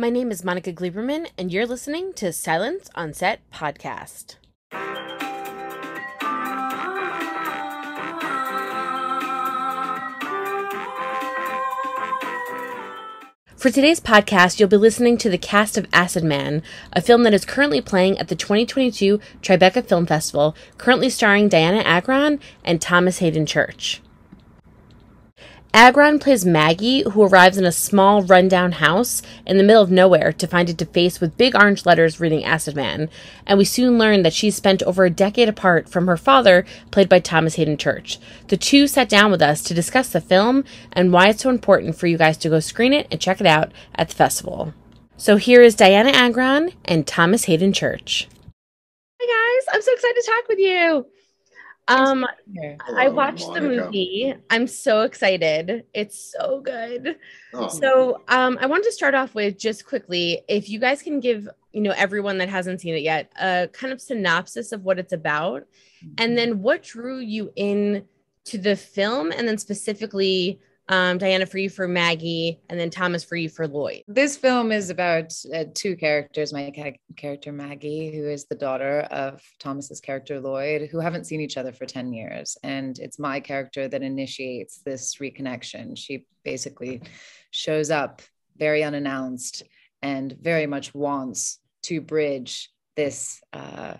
My name is Monica Gleberman, and you're listening to Silence on Set podcast. For today's podcast, you'll be listening to the cast of Acidman, a film that is currently playing at the 2022 Tribeca Film Festival, currently starring Dianna Agron and Thomas Haden Church. Agron plays Maggie, who arrives in a small, rundown house in the middle of nowhere to find it defaced with big orange letters reading Acidman, and we soon learn that she's spent over a decade apart from her father, played by Thomas Haden Church. The two sat down with us to discuss the film and why it's so important for you guys to go screen it and check it out at the festival. So here is Dianna Agron and Thomas Haden Church. Hi guys, I'm so excited to talk with you. Um, I watched Monica. the movie. I'm so excited. It's so good. Oh. So, um, I wanted to start off with just quickly, if you guys can give, you know, everyone that hasn't seen it yet, a kind of synopsis of what it's about, mm-hmm. and then what drew you in to the film, and then specifically um, Dianna for you for Maggie, and then Thomas for you for Lloyd. This film is about uh, two characters my ca- character Maggie, who is the daughter of Thomas's character Lloyd, who haven't seen each other for 10 years. And it's my character that initiates this reconnection. She basically shows up very unannounced and very much wants to bridge this. Uh,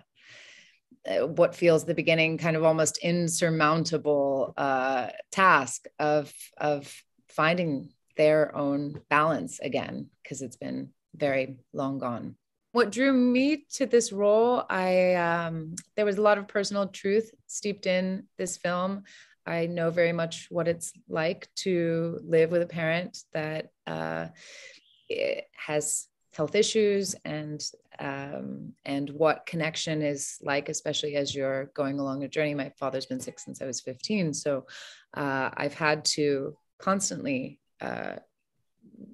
what feels the beginning kind of almost insurmountable uh, task of of finding their own balance again because it's been very long gone. What drew me to this role i um, there was a lot of personal truth steeped in this film. I know very much what it's like to live with a parent that uh, has health issues and um, and what connection is like, especially as you're going along a journey. My father's been sick since I was 15, so uh, I've had to constantly uh,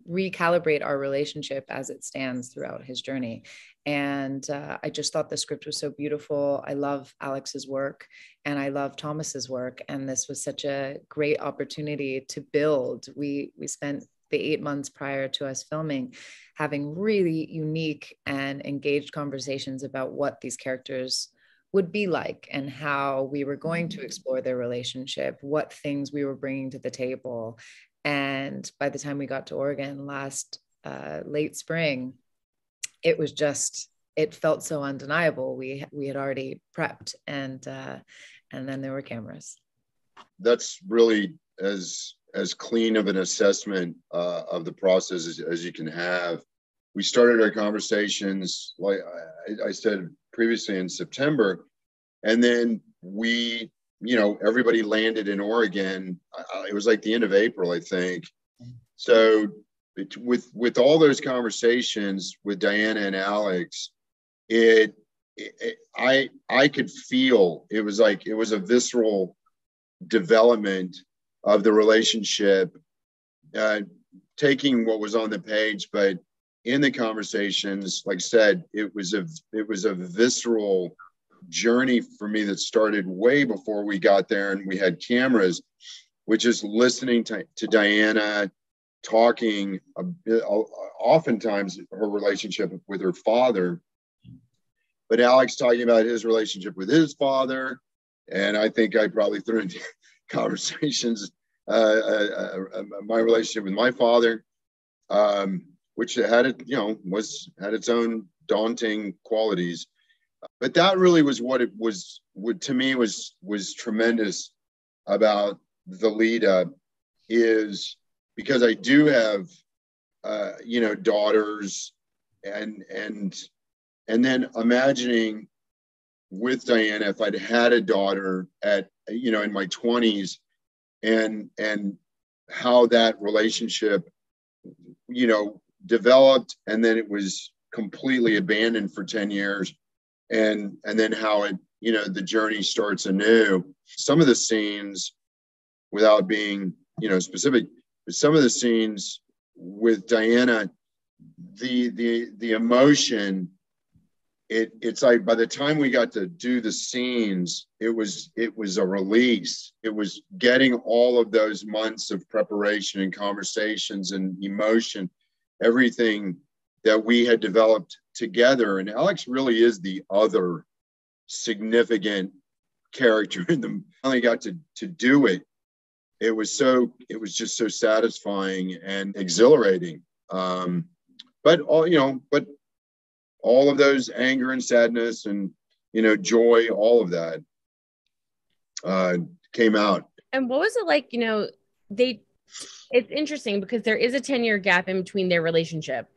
recalibrate our relationship as it stands throughout his journey. And uh, I just thought the script was so beautiful. I love Alex's work and I love Thomas's work. And this was such a great opportunity to build. We we spent the eight months prior to us filming, having really unique and engaged conversations about what these characters would be like and how we were going to explore their relationship, what things we were bringing to the table. And by the time we got to Oregon last uh, late spring, it was just it felt so undeniable. We we had already prepped, and uh, and then there were cameras. That's really as as clean of an assessment uh, of the process as, as, you can have. We started our conversations, like I, I said previously, in September, and then we, you know, everybody landed in Oregon. Uh, it was like the end of April, I think. So, it, with with all those conversations with Dianna and Alex, it, it I I could feel it was like it was a visceral development of the relationship, uh, taking what was on the page, but in the conversations, like I said, it was a it was a visceral journey for me that started way before we got there and we had cameras, which is listening to, to Dianna talking a bit, oftentimes her relationship with her father, but Alex talking about his relationship with his father. And I think I probably threw in conversations my relationship with my father, um, which had it, you know, was had its own daunting qualities. But that really was what it was. What to me was was tremendous about the lead up is because I do have, uh, you know, daughters, and and and then imagining with Dianna if I'd had a daughter at you know in my 20s and and how that relationship you know developed and then it was completely abandoned for 10 years and and then how it you know the journey starts anew. Some of the scenes without being you know specific but some of the scenes with dianna the the the emotion it it's like by the time we got to do the scenes it was it was a release it was getting all of those months of preparation and conversations and emotion everything that we had developed together. And Alex really is the other significant character in the finally got to to do it. It was so it was just so satisfying and exhilarating. Um, but all you know, but all of those anger and sadness and you know joy, all of that uh, came out. And what was it like? You know, they. It's interesting because there is a ten year gap in between their relationship,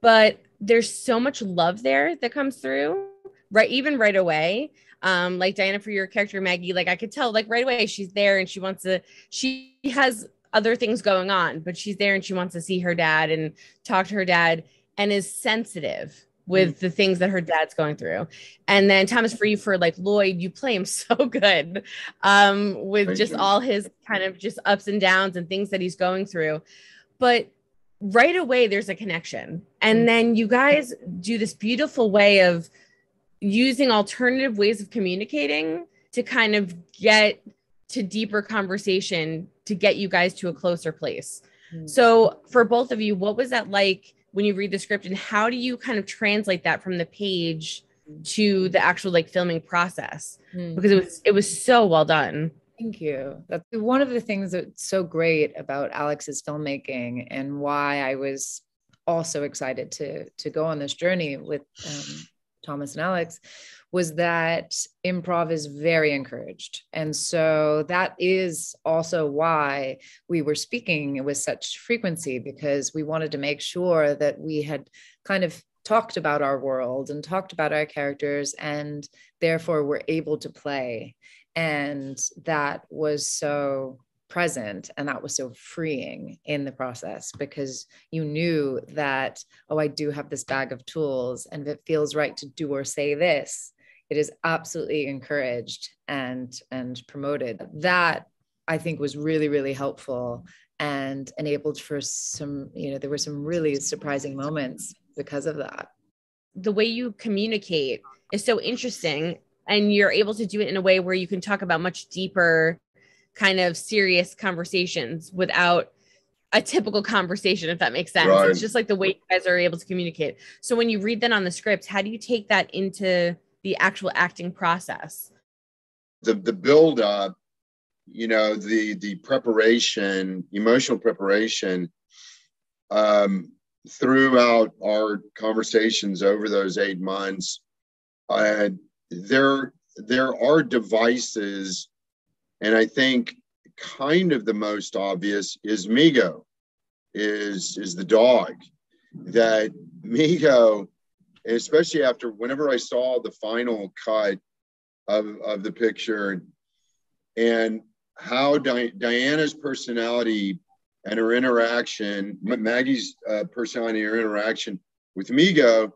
but there's so much love there that comes through right even right away um like dianna for your character maggie like i could tell like right away she's there and she wants to she has other things going on but she's there and she wants to see her dad and talk to her dad and is sensitive with mm. the things that her dad's going through and then thomas free for like lloyd you play him so good um with Thank just you. all his kind of just ups and downs and things that he's going through but right away there's a connection and mm. then you guys do this beautiful way of using alternative ways of communicating to kind of get to deeper conversation to get you guys to a closer place. Mm. So, for both of you, what was that like when you read the script and how do you kind of translate that from the page to the actual like filming process? Mm. Because it was it was so well done. Thank you. That's one of the things that's so great about Alex's filmmaking and why I was also excited to to go on this journey with um, Thomas and Alex was that improv is very encouraged. And so that is also why we were speaking with such frequency because we wanted to make sure that we had kind of talked about our world and talked about our characters and therefore were able to play. And that was so present and that was so freeing in the process because you knew that oh i do have this bag of tools and if it feels right to do or say this it is absolutely encouraged and and promoted that i think was really really helpful and enabled for some you know there were some really surprising moments because of that the way you communicate is so interesting and you're able to do it in a way where you can talk about much deeper kind of serious conversations without a typical conversation, if that makes sense. Right. It's just like the way you guys are able to communicate. So when you read that on the script, how do you take that into the actual acting process? The the build up, you know, the the preparation, emotional preparation, um, throughout our conversations over those eight months, uh, there there are devices and I think kind of the most obvious is Migo, is is the dog. That Migo, especially after whenever I saw the final cut of, of the picture and how Di- Dianna's personality and her interaction, Maggie's uh, personality, her interaction with Migo,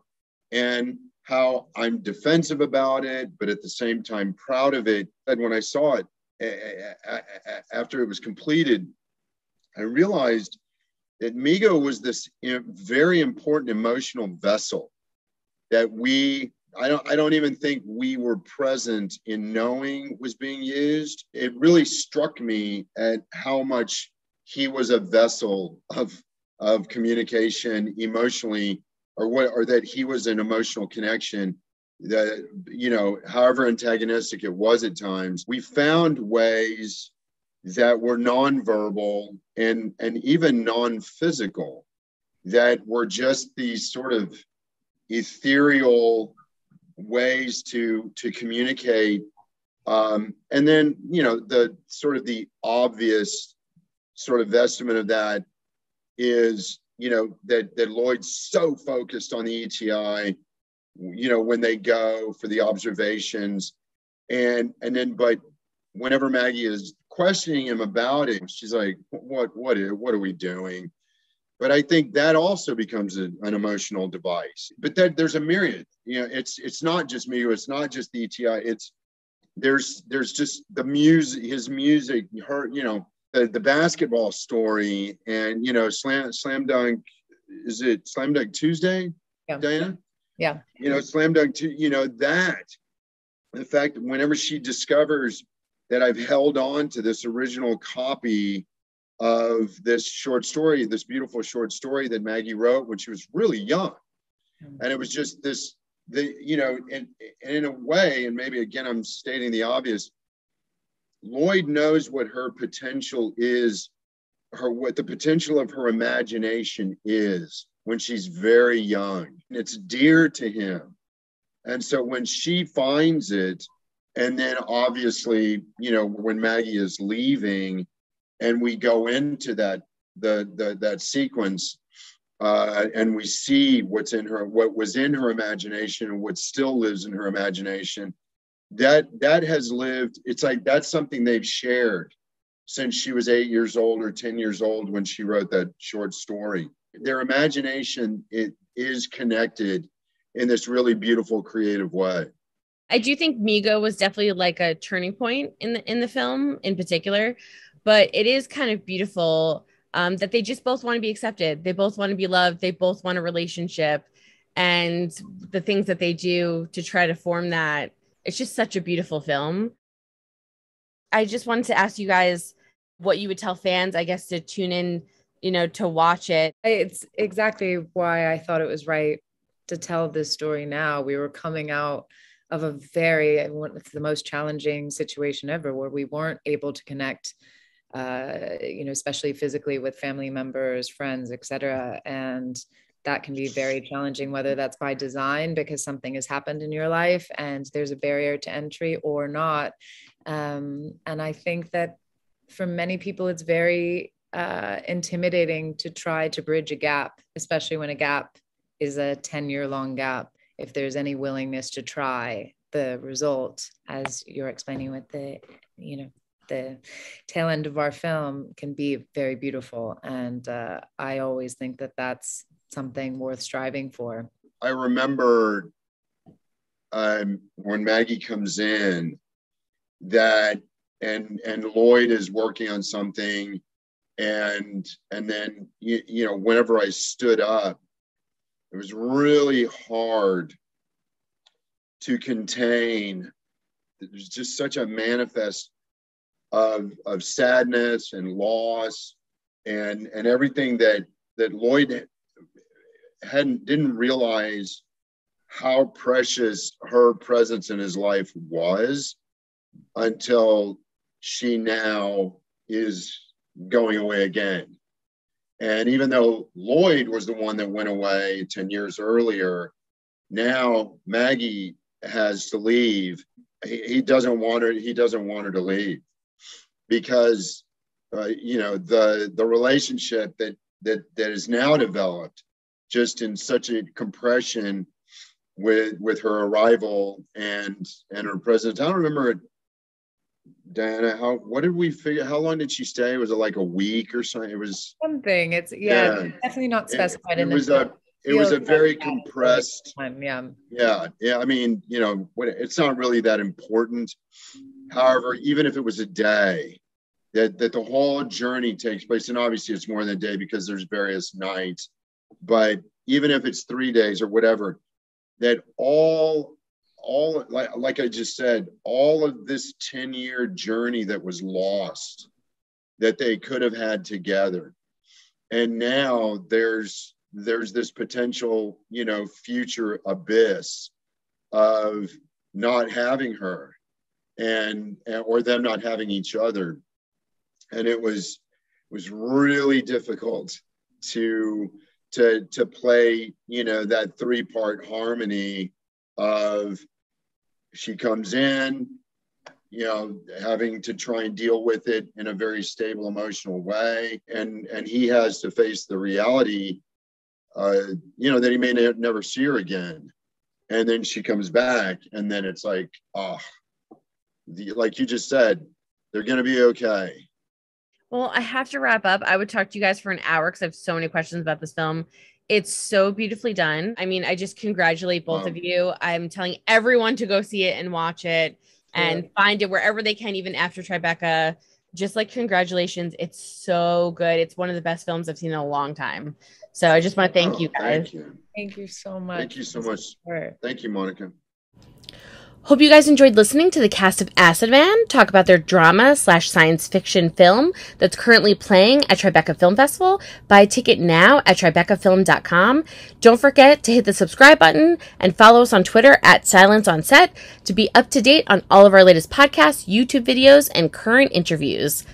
and how I'm defensive about it, but at the same time proud of it. And when I saw it, after it was completed, I realized that Migo was this very important emotional vessel that we I don't I don't even think we were present in knowing was being used. It really struck me at how much he was a vessel of of communication emotionally or what or that he was an emotional connection that you know however antagonistic it was at times we found ways that were nonverbal and and even non-physical that were just these sort of ethereal ways to to communicate um, and then you know the sort of the obvious sort of estimate of that is you know that that lloyd's so focused on the eti you know, when they go for the observations. And and then but whenever Maggie is questioning him about it, she's like, what what what are we doing? But I think that also becomes a, an emotional device. But that there's a myriad. You know, it's it's not just me, it's not just the ETI, it's there's there's just the music, his music, her, you know, the, the basketball story and you know, slam slam dunk, is it slam dunk Tuesday, yeah. Dianna? Yeah. You know, slam dunk to, you know, that the fact that whenever she discovers that I've held on to this original copy of this short story, this beautiful short story that Maggie wrote when she was really young, and it was just this the you know and, and in a way and maybe again i'm stating the obvious lloyd knows what her potential is her what the potential of her imagination is when she's very young. And it's dear to him. And so when she finds it and then obviously you know when maggie is leaving and we go into that the, the that sequence uh, and we see what's in her what was in her imagination and what still lives in her imagination that that has lived it's like that's something they've shared since she was eight years old or 10 years old when she wrote that short story. Their imagination it is connected in this really beautiful creative way. I do think migo was definitely like a turning point in the in the film in particular but it is kind of beautiful um, that they just both want to be accepted. They both want to be loved. They both want a relationship. And the things that they do to try to form that, it's just such a beautiful film. I just wanted to ask you guys what you would tell fans, I guess, to tune in, you know, to watch it. It's exactly why I thought it was right to tell this story now. We were coming out of a very, it's the most challenging situation ever where we weren't able to connect uh, you know, especially physically with family members, friends, etc. And that can be very challenging, whether that's by design because something has happened in your life and there's a barrier to entry or not. Um, and I think that for many people, it's very uh, intimidating to try to bridge a gap, especially when a gap is a 10 year long gap. If there's any willingness to try, the result, as you're explaining with the, you know, the tail end of our film can be very beautiful. And uh, I always think that that's something worth striving for. I remember um, when Maggie comes in that and and Lloyd is working on something and and then you, you know whenever I stood up it was really hard to contain there's just such a manifest of, of sadness and loss and, and everything that, that Lloyd hadn't, didn't realize how precious her presence in his life was until she now is going away again. And even though Lloyd was the one that went away 10 years earlier, now Maggie has to leave. He, he doesn't want her, he doesn't want her to leave because uh, you know the the relationship that that that is now developed just in such a compression with with her arrival and and her presence. I don't remember Dianna, how what did we figure? How long did she stay? Was it like a week or something? It was something. It's yeah, yeah. definitely not specified. It, it was a it was a very compressed time. Yeah, yeah, yeah. I mean, you know, it's not really that important. However, even if it was a day, that, that the whole journey takes place, and obviously it's more than a day because there's various nights, but even if it's three days or whatever, that all all like, like I just said, all of this 10 year journey that was lost that they could have had together. And now there's there's this potential, you know, future abyss of not having her and, or them not having each other. And it was was really difficult to to to play you know that three part harmony of she comes in you know having to try and deal with it in a very stable emotional way. And and he has to face the reality uh you know that he may never see her again. And then she comes back and then it's like oh the, like you just said they're going to be okay well, I have to wrap up. I would talk to you guys for an hour because I have so many questions about this film. It's so beautifully done. I mean, I just congratulate both wow. of you. I'm telling everyone to go see it and watch it and find it wherever they can, even after Tribeca. Just like congratulations. It's so good. It's one of the best films I've seen in a long time. So I just want to thank oh, you guys. Thank you. Thank you so much. Thank you so much. Thank you, Monica. Hope you guys enjoyed listening to the cast of Acidman talk about their drama slash science fiction film that's currently playing at Tribeca Film Festival. Buy a ticket now at tribecafilm.com. Don't forget to hit the subscribe button and follow us on Twitter at Silence on Set to be up to date on all of our latest podcasts, YouTube videos, and current interviews.